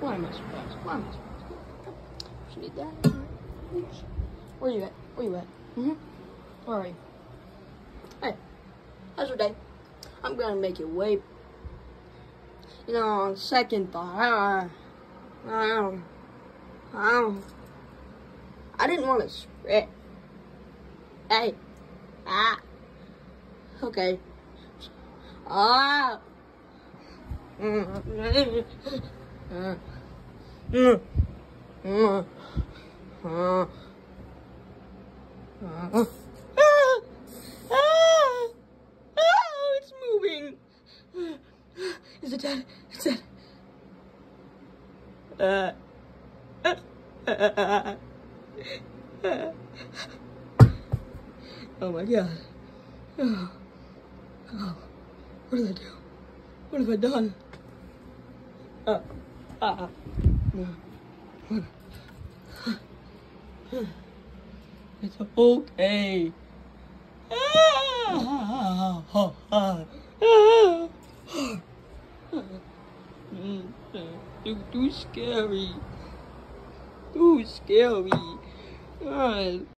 Why am I surprised? Why am I surprised? Should eat that. Where you at? Where you at? Mm-hmm. Where are you? Hey, how's your day? I'm gonna make it way. You know, on second thought, I, I don't, I don't, I didn't want to spread. Hey, ah, okay, ah. Mm. Mm. Mm. Mm. Mm. Uh, ah, ah, oh, it's moving. Is it dead? It's dead. Uh, uh, uh, uh, oh my god. Oh. oh. What did I do? What have I done? Uh, uh, uh. It's okay. Too, too scary. Too scary.